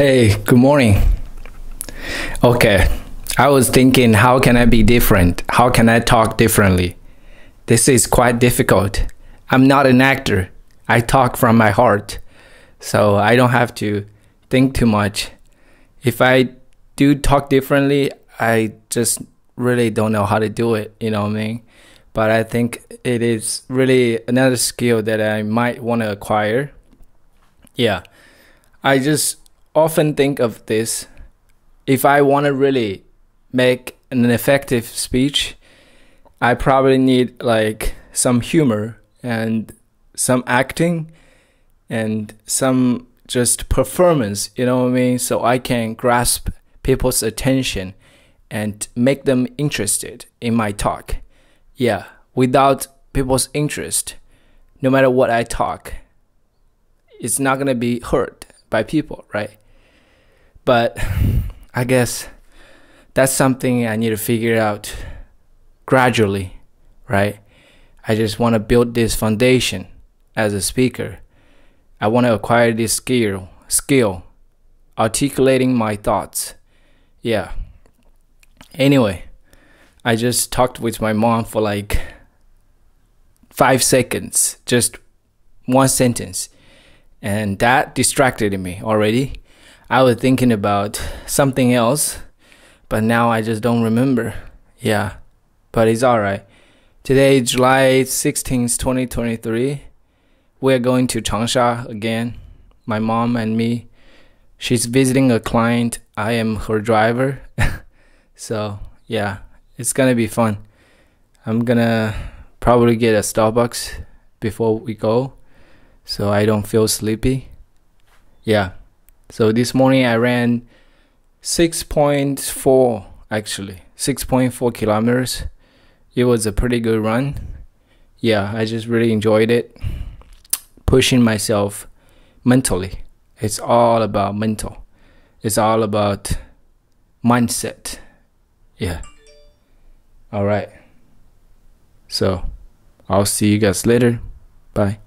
Hey, good morning. Okay, I was thinking, how can I be different? How can I talk differently? This is quite difficult. I'm not an actor. I talk from my heart, so I don't have to think too much. If I do talk differently, I just really don't know how to do it, you know what I mean? But I think it is really another skill that I might want to acquire. Yeah. I just often think of this if I want to really make an effective speech, I probably need like some humor and some acting and some just performance, you know what I mean? So I can grasp people's attention and make them interested in my talk. Yeah, without people's interest, no matter what I talk, it's not gonna be heard by people, right? But I guess that's something I need to figure out gradually, right? I just want to build this foundation as a speaker. I want to acquire this skill, skill, articulating my thoughts. Yeah. Anyway, I just talked with my mom for like five seconds, just one sentence, and that distracted me already. I was thinking about something else, but now I just don't remember. Yeah, but it's alright. Today, July 16th, 2023, we're going to Changsha again. My mom and me. She's visiting a client. I am her driver. so, yeah, it's gonna be fun. I'm gonna probably get a Starbucks before we go so I don't feel sleepy. Yeah. So this morning I ran 6.4 actually, 6.4 kilometers. It was a pretty good run. Yeah, I just really enjoyed it. Pushing myself mentally. It's all about mental. It's all about mindset. Yeah. All right. So, I'll see you guys later. Bye.